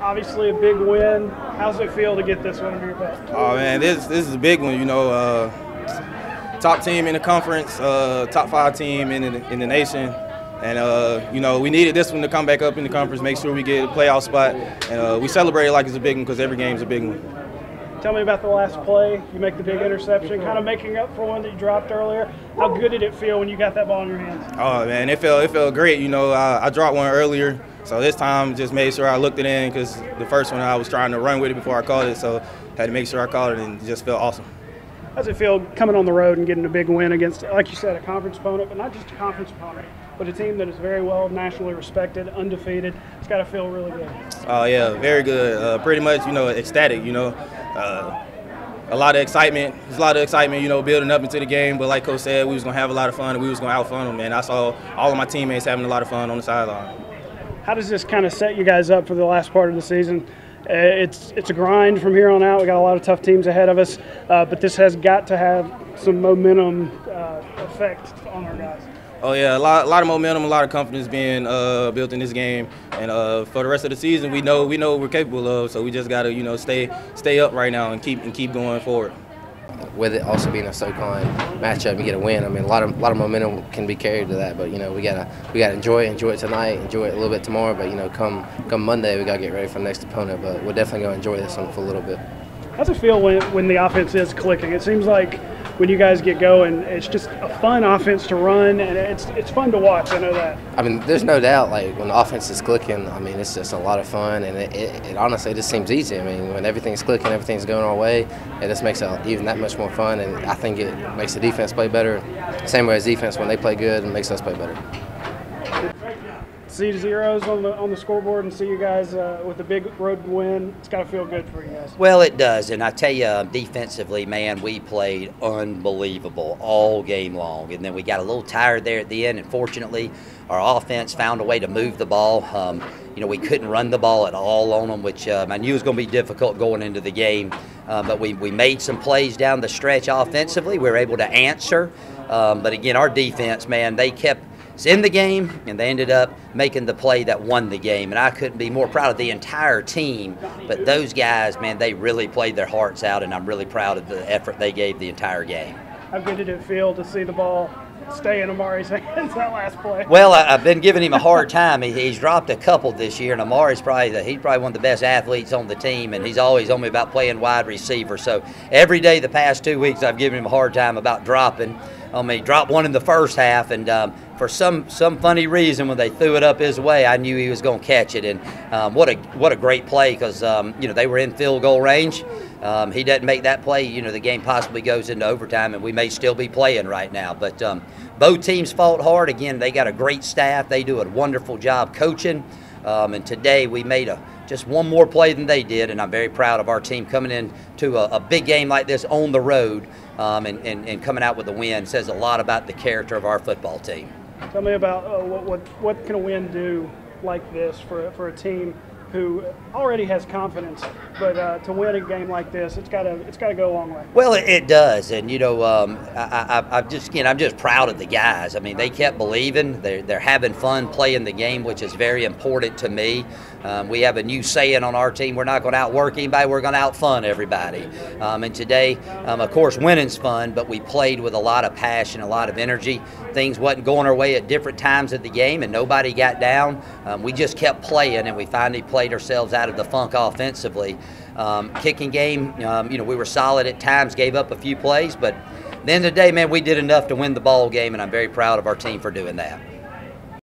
Obviously, a big win. How's it feel to get this one under your belt? Oh man, this this is a big one. You know, uh, top team in the conference, uh, top five team in the, in the nation, and uh, you know we needed this one to come back up in the conference, make sure we get a playoff spot, and uh, we celebrate it like it's a big one because every game's a big one. Tell me about the last play. You make the big interception, kind of making up for one that you dropped earlier. How good did it feel when you got that ball in your hands? Oh man, it felt it felt great. You know, I, I dropped one earlier, so this time just made sure I looked it in because the first one I was trying to run with it before I caught it, so had to make sure I caught it, and it just felt awesome. How's it feel coming on the road and getting a big win against, like you said, a conference opponent, but not just a conference opponent, but a team that is very well nationally respected, undefeated? It's got to feel really good. Oh yeah, very good. Uh, pretty much, you know, ecstatic. You know, uh, a lot of excitement. There's a lot of excitement, you know, building up into the game. But like Coach said, we was gonna have a lot of fun and we was gonna outfun them. And I saw all of my teammates having a lot of fun on the sideline. How does this kind of set you guys up for the last part of the season? Uh, it's it's a grind from here on out. We got a lot of tough teams ahead of us, uh, but this has got to have some momentum uh, effect on our guys. Oh yeah, a lot, a lot of momentum, a lot of confidence being uh, built in this game, and uh, for the rest of the season, we know we know we're capable of. So we just got to you know stay stay up right now and keep and keep going forward. With it also being a SoCon matchup, and get a win. I mean, a lot of a lot of momentum can be carried to that, but you know we gotta we gotta enjoy it, enjoy it tonight, enjoy it a little bit tomorrow. But you know, come come Monday, we gotta get ready for the next opponent. But we're definitely gonna enjoy this one for a little bit. How's it feel when when the offense is clicking? It seems like when you guys get going, it's just a fun offense to run, and it's it's fun to watch. I know that. I mean, there's no doubt. Like when the offense is clicking, I mean, it's just a lot of fun, and it, it, it honestly just seems easy. I mean, when everything's clicking, everything's going our way, it just makes it even that much more fun, and I think it makes the defense play better. Same way as defense, when they play good, it makes us play better see zeros on the on the scoreboard and see you guys uh, with a big road win. It's got to feel good for you guys. Well, it does, and I tell you, defensively, man, we played unbelievable all game long, and then we got a little tired there at the end. And fortunately, our offense found a way to move the ball. Um, you know, we couldn't run the ball at all on them, which um, I knew was going to be difficult going into the game. Uh, but we, we made some plays down the stretch offensively. We were able to answer. Um, but again, our defense, man, they kept in the game, and they ended up making the play that won the game. And I couldn't be more proud of the entire team. But those guys, man, they really played their hearts out, and I'm really proud of the effort they gave the entire game. How good did it feel to see the ball stay in Omari's hands that last play? Well, I, have been giving him a hard time. He, he's dropped a couple this year, and Omari's probably the, he's probably one of the best athletes on the team, and he's always on me about playing wide receiver. So every day the past two weeks, I've given him a hard time about dropping. I mean, dropped one in the first half, and um, for some some funny reason, when they threw it up his way, I knew he was going to catch it. And um, what a what a great play because um, you know they were in field goal range. Um, he doesn't make that play, you know, the game possibly goes into overtime, and we may still be playing right now. But um, both teams fought hard. Again, they got a great staff. They do a wonderful job coaching. Um, and today we made a just one more play than they did, and I'm very proud of our team coming in to a, a big game like this on the road um, and, and, and, coming out with a win says a lot about the character of our football team. Tell me about uh, what, what, what can a win do like this for, for a team who already has confidence, but uh, to win a game like this, it's got to it's got to go a long way. Well, it, it does, and you know, um, I, I, am just again, I'm just proud of the guys. I mean, they kept believing. They're they're having fun playing the game, which is very important to me. Um, we have a new saying on our team: we're not going to outwork anybody, we're going to outfun everybody. Um, and today, um, of course, winning's fun, but we played with a lot of passion, a lot of energy. Things wasn't going our way at different times of the game, and nobody got down. Um, we just kept playing, and we finally played ourselves out of the funk offensively. Um, kicking game, um, you know, we were solid at times, gave up a few plays, but at the end of the day, man, we did enough to win the ball game, and I'm very proud of our team for doing that.